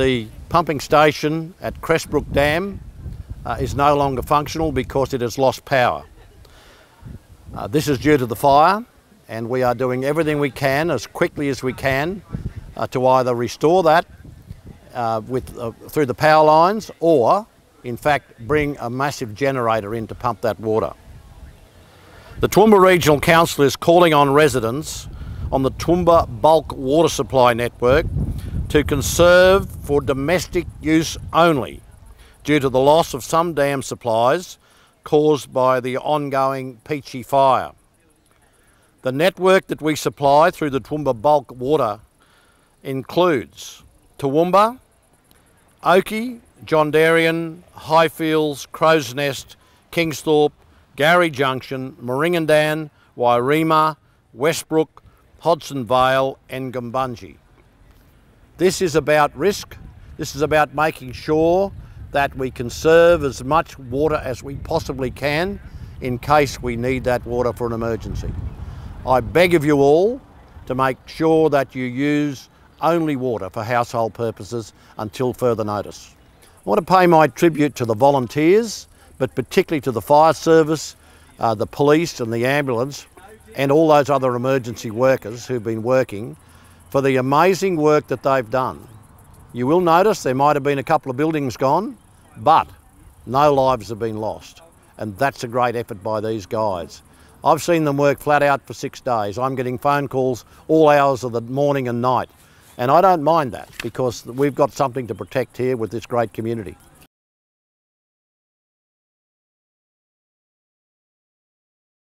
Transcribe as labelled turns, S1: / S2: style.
S1: The pumping station at Cressbrook Dam uh, is no longer functional because it has lost power. Uh, this is due to the fire and we are doing everything we can as quickly as we can uh, to either restore that uh, with, uh, through the power lines or in fact bring a massive generator in to pump that water. The Toowoomba Regional Council is calling on residents on the Toowoomba bulk water supply network to conserve for domestic use only due to the loss of some dam supplies caused by the ongoing Pechey fire. The network that we supply through the Toowoomba bulk water includes Toowoomba, Oakey, Jondaryan, Highfields, Crow's Nest, Kingsthorpe, Gowrie Junction, Meringandan, Wyreema, Westbrook, Hodgson Vale and Goombungee. This is about risk. This is about making sure that we conserve as much water as we possibly can in case we need that water for an emergency. I beg of you all to make sure that you use only water for household purposes until further notice. I want to pay my tribute to the volunteers, but particularly to the fire service, uh, the police and the ambulance, and all those other emergency workers who've been working for the amazing work that they've done. You will notice there might have been a couple of buildings gone, but no lives have been lost. And that's a great effort by these guys. I've seen them work flat out for six days. I'm getting phone calls all hours of the morning and night. And I don't mind that because we've got something to protect here with this great community.